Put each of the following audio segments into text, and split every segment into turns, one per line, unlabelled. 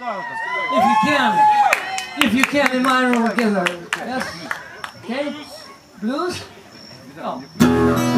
If you can. If you can in minor together. Yes. Okay. Blues? Oh.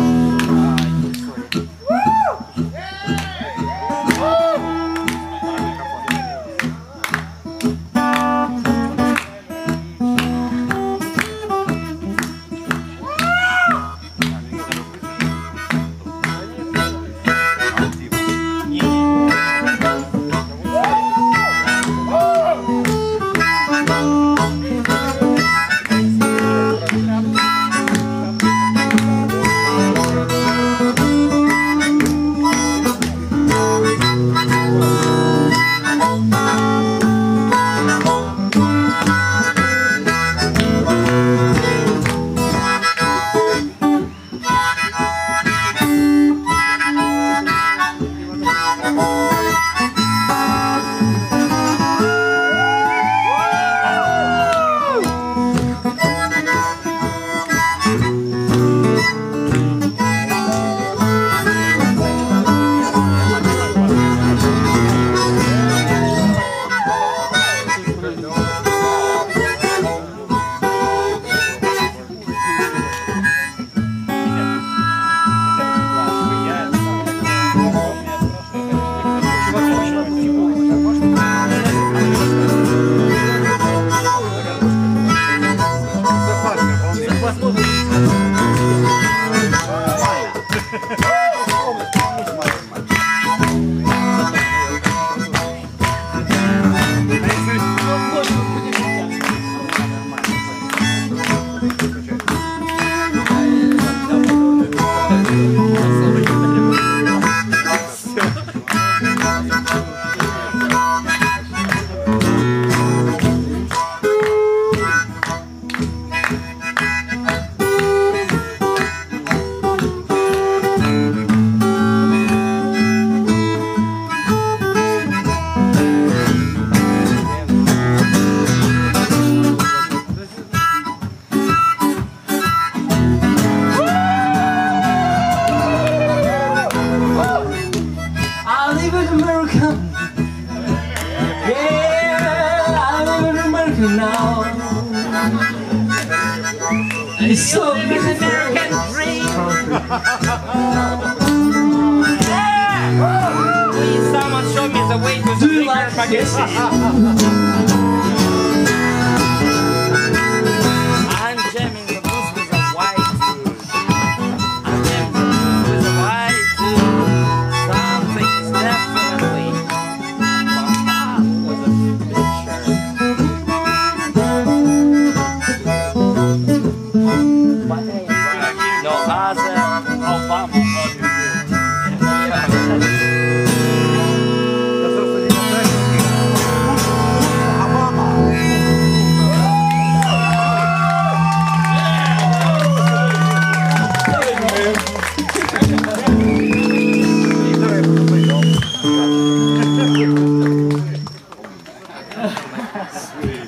Now. It's so good, American dream.
Please, someone show me the way to
Do
the
you like
spaghetti. Sweet.